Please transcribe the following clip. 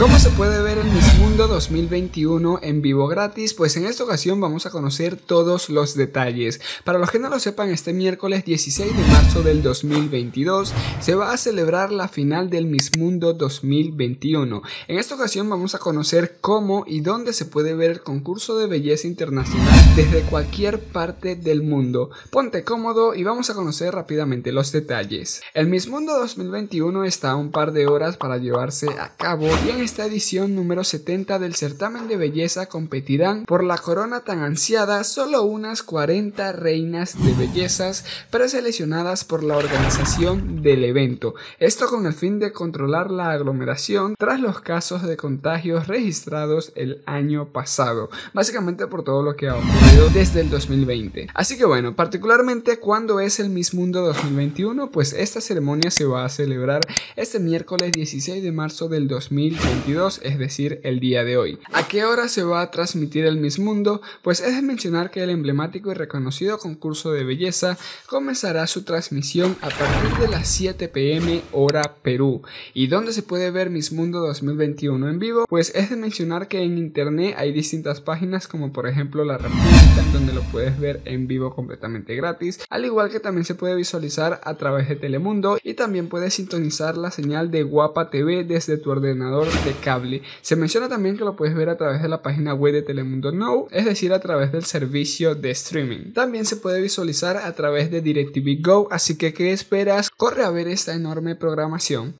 ¿Cómo se puede ver el Miss Mundo 2021 en vivo gratis? Pues en esta ocasión vamos a conocer todos los detalles. Para los que no lo sepan, este miércoles 16 de marzo del 2022 se va a celebrar la final del Miss Mundo 2021. En esta ocasión vamos a conocer cómo y dónde se puede ver el concurso de belleza internacional desde cualquier parte del mundo. Ponte cómodo y vamos a conocer rápidamente los detalles. El Miss Mundo 2021 está a un par de horas para llevarse a cabo y en esta edición número 70 del certamen de belleza competirán por la corona tan ansiada solo unas 40 reinas de bellezas preseleccionadas por la organización del evento. Esto con el fin de controlar la aglomeración tras los casos de contagios registrados el año pasado, básicamente por todo lo que ha ocurrido desde el 2020. Así que bueno, particularmente cuando es el Miss Mundo 2021, pues esta ceremonia se va a celebrar este miércoles 16 de marzo del 2021 es decir, el día de hoy. ¿A qué hora se va a transmitir el Miss Mundo? Pues es de mencionar que el emblemático y reconocido concurso de belleza comenzará su transmisión a partir de las 7 pm hora Perú. ¿Y dónde se puede ver Miss Mundo 2021 en vivo? Pues es de mencionar que en internet hay distintas páginas como por ejemplo La República, donde lo puedes ver en vivo completamente gratis, al igual que también se puede visualizar a través de Telemundo y también puedes sintonizar la señal de Guapa TV desde tu ordenador cable. Se menciona también que lo puedes ver a través de la página web de Telemundo Now, es decir, a través del servicio de streaming. También se puede visualizar a través de DirecTV Go, así que ¿qué esperas? Corre a ver esta enorme programación.